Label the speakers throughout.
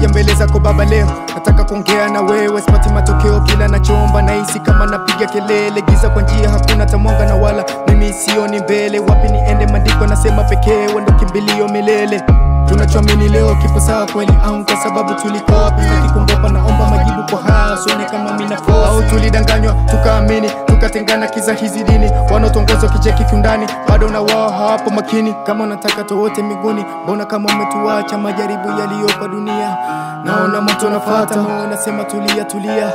Speaker 1: Nakuja mbele zako baba leo, nataka kuongea na wewe, sipati matokeo kila nachomba, nahisi kama napiga kelele, giza kwa njia, hakuna tamwanga na wala mimi sioni mbele, wapi niende? Maandiko nasema pekee wendo kimbilio milele. Tunachoamini leo kipo sawa kweli au kwa sababu tulikoa bila kikungopa, naomba majibu kwa haya, usione kama mimi nafua au tulidanganywa tukaamini tukatengana, kiza hizi dini. Wanaotongozwa kicheki kiundani, bado na wao hawapo makini. Kama unataka towote miguni mbona kama umetuacha? Majaribu yaliyopa dunia? Naona moto nafata, moyo nasema tulia, tulia,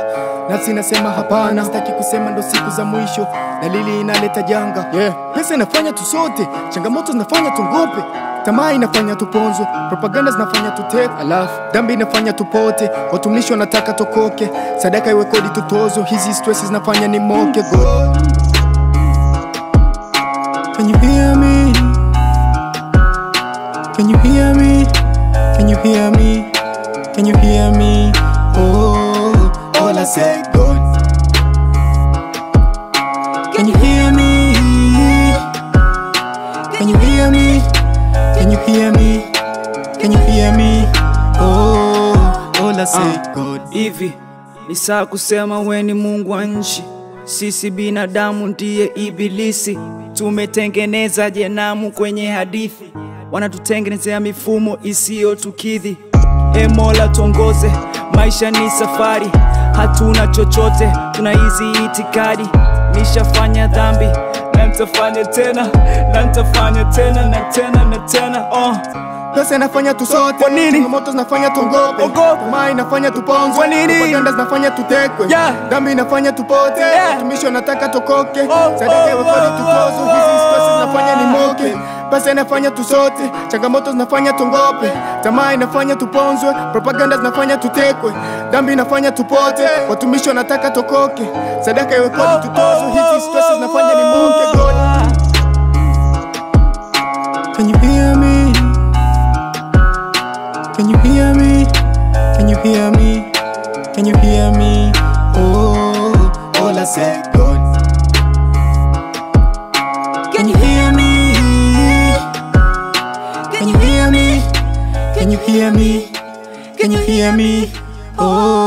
Speaker 1: nafsi nasema hapana, sitaki kusema ndo siku za mwisho, dalili inaleta janga. Yeah. Pesa inafanya tusote, changamoto zinafanya tungope Tamaa inafanya tuponzwe, propaganda zinafanya tuteke, alafu dhambi inafanya tupote, watumishi wanataka tokoke, sadaka iwe kodi tutozo, hizi stress zinafanya ni moke. Can you hear me? Can you hear me? Oh, all I God. Can you hear I.
Speaker 2: Hivi ni saa kusema we ni Mungu wa nchi, sisi binadamu ndiye ibilisi. Tumetengeneza jenamu kwenye hadithi, wanatutengenezea mifumo isiyotukidhi. E Mola tuongoze, maisha ni safari, hatuna chochote, tuna hizi itikadi. Nishafanya dhambi na nitafanya tena na nitafanya tena na tena na tena oh.
Speaker 1: Pesa inafanya tusote.
Speaker 2: Kwa nini?
Speaker 1: Changamoto zinafanya tuogope.
Speaker 2: Ogope.
Speaker 1: Tamaa inafanya tuponzwe.
Speaker 2: Kwa nini?
Speaker 1: Propaganda zinafanya tutekwe.
Speaker 2: Yeah.
Speaker 1: Dhambi inafanya tupote.
Speaker 2: Yeah.
Speaker 1: Watumishi wanataka tokoke.
Speaker 2: Oh,
Speaker 1: Sadaka iwe
Speaker 2: oh,
Speaker 1: kodi
Speaker 2: oh,
Speaker 1: tutozo.
Speaker 2: oh,
Speaker 1: Hizi
Speaker 2: oh,
Speaker 1: zinafanya ni moke.
Speaker 2: oh.
Speaker 1: Pesa inafanya tusote. Changamoto zinafanya tungope. Tamaa inafanya tuponzwe. Propaganda zinafanya tutekwe. Dhambi inafanya tupote. Watumishi wanataka tokoke. Sadaka iwe kodi tutozo. Hizi stress zinafanya ni moke. Can you hear me? Can you hear me? Can you hear me? Oh, all I say, God. Can you hear me? Can you hear me? Can you hear me? Can you hear me? Oh.